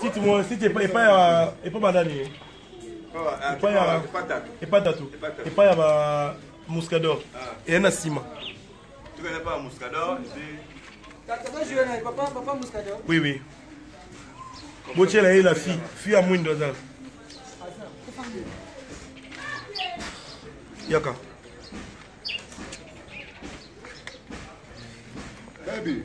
site mo site epa epa ya epa banani epa ya epa tatu epa ya ba muscador eya na nsima oui oui botyela ye la fille fille ya mwindo aza yaka Baby.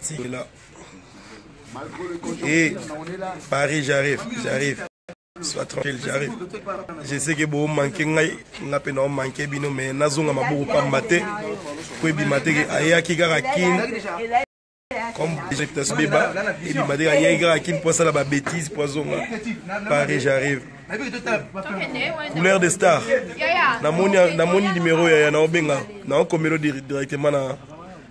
Tingela. Et eh, Paris, j'arrive, j'arrive. Sois tranquille, j'arrive. Je sais que vous manquez ngai, nga pe na manquer bino mais nazonga maboko pamba te. Ko ebima te ayaki kaka kin. Comme j'ai peut-être beba, ebima te ayaki kaka kin pour ça la bêtise pour zonga. Paris, j'arrive. couleur de star namoni numéro yaya naobenga naokomelo directement na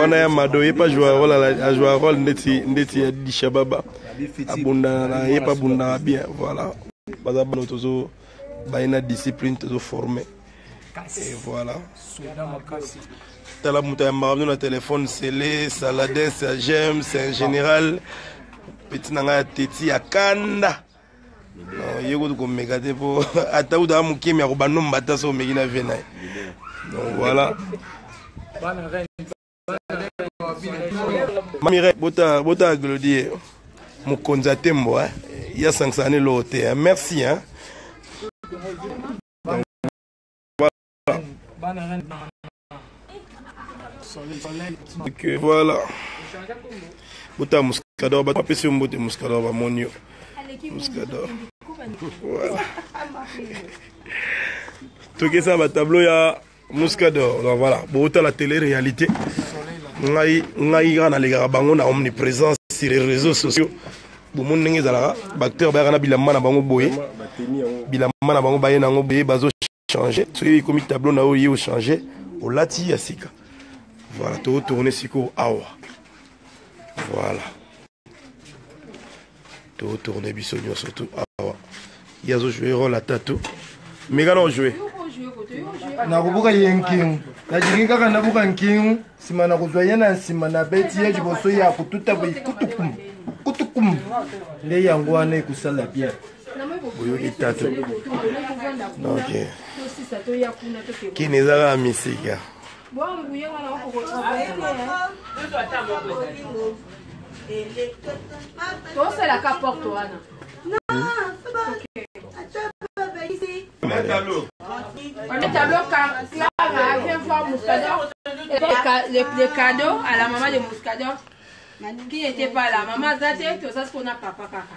wana ya mado ye mpe ajua role ajua role ndeti ndeti ya dishababa abunda na ye mpe abundaka bien voilà baza bano tozo baye na discipline tozo forme et voilà tala moto ayambaka bino na telefone sele saladin sergem c'est un général peti na ngai ya teti ya kanda ye kutu komeka te mpo ata kutu aa mokemi ya kobanda ombata so omeki na vie na ye donc voilà mamire bota bota glodie mokonzi ya tembo eh? ya sangisana eloo te eh? merci hein? que voilà botala muscador bato bapesi yo mbote muscador bamoni yo muscador voilà tokesa batableau ya muscador donc voilà botala télé réalité ngai ngai kaka nalekaka bango na omniprésence sur les réseaux sociaux bomoni ndenge ezalaka baacteur bayaka na bilamba na bango boye bilamba na bango baye na yango boye bazo change soki ekomi tableau na yo ye ochange olati ya sika voilà totourne sikoyo awa voilà totourne biso nyonso tu awa ye azojoue role ata tu meka na ojoue nakobuka ye nkingu najingi kaka nabuka nkingu nsima na kozwa ye na nsima na beti ye liboso ya kotuta boye kutukum kutukum nde yango wana ekosala bien oyoki tatu ok kini eza kaka misika tosalaka porte wana tableau clara vient voir mouscador le cadeau à la maman de mouscador qui n'était pas là maman aza te toza sikoyo na papa kaka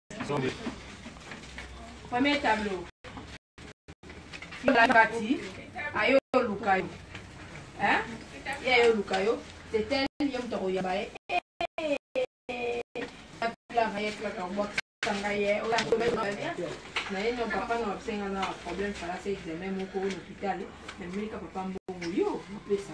Premier tableau. Bati, ayo luka yo. Hein? Ya yo luka yo. C'est elle, yo mtoko ya bae. La vaye la kambwa sanga ye. Ola ko ba ba. Na ye no papa no absenga na problème fala c'est examen moko na hôpital. Mais mika papa mbongo yo, pesa.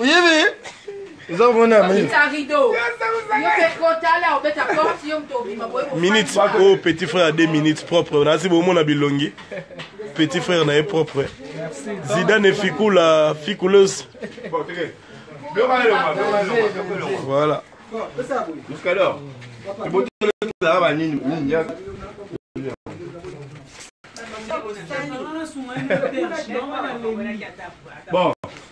oyebi oza komona minute oyo oh, petit frère ya 2 minutes propre nasi bomona bilongi petit frère na ye propre zidane fikula fikuleuse voilà muscador ebotolaa banini bon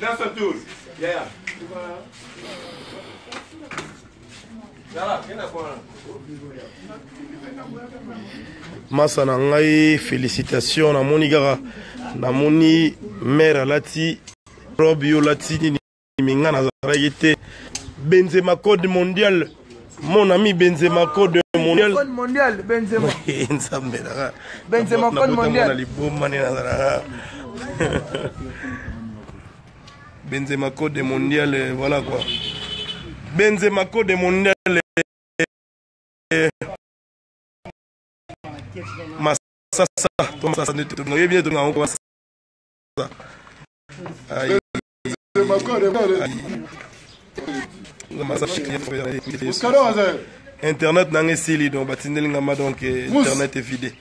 Nasa tour. Yaya. masa na ngai félicitation namoni kaka namoni mare alati robe yo olati nini minga nazalaki te benzema code mondial Mon ami Benzema code mondial. Code mondial Benzema. Nzambe na. Benzema code mondial. Na liboma ni nazala. Benzema code mondial euh, voilà quoi. Benzema code mondial. Euh, Masasa, Thomas Sasane, tu as bien donné un peu ça. internet nanga esili donc batindeli nga ma donc eh, internet evide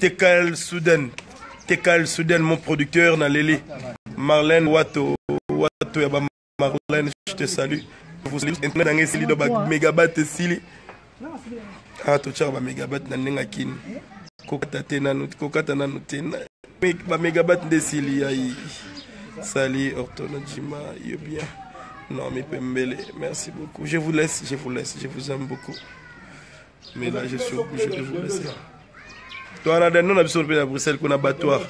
tekal soudan tekal soudan mon producteur na leli marlène wato wato ya ba marlène je te salue internet nanga esili donc bamegabat esili ah totyaka bamegabat na ndenge akini kokata te nanu kokata nanu te bamegabat nde esili yai sali ortonajima yo bien non mipembele merci beaucoup je vous laisse je vous laisse je vous aime beaucoup mais là je suis obligé de vous laisser toa na dendo na biso mpe na bruxelles kuna batoire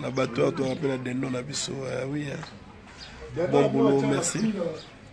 na batoire toa mpe na dendo na biso oui bon boulot merci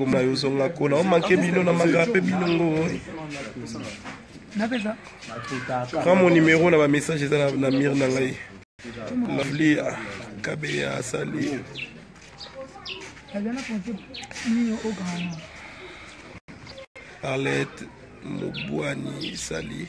komona yo zonga kona omanke bino na maka mpe bino ngo prend mon numéro na bamessage eza na mire na ngai lavlia kabeya asali arlette mobwani sali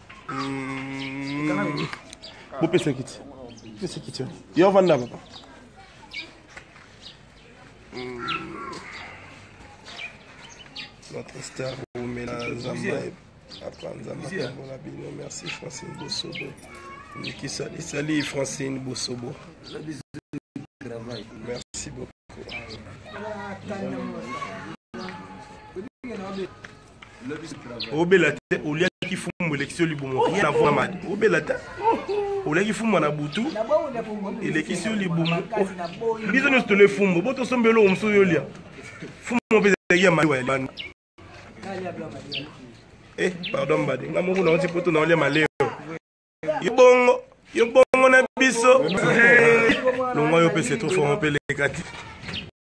Mm. bopesa kiti pesa kiti yo ovanda papa mm. notre star omela zamba apa nzambe atambola bino merci francine bosobo mikisa esali francine bosobo merci beaucoup obela te oliaki fumu elekisi yo libumu rien avoir madi obela te oliaki fumu na butu elekisi yo libumu biso nyonso tole fumu bo tosomba eloko mosusu oyo olia fumu mpe ezalaki ya maliwa ya libanda eh pardon mbadi nga moko naoti poto naolia maleo yo bongo yo bongo na biso longwa yo mpe setro fo mpe lekati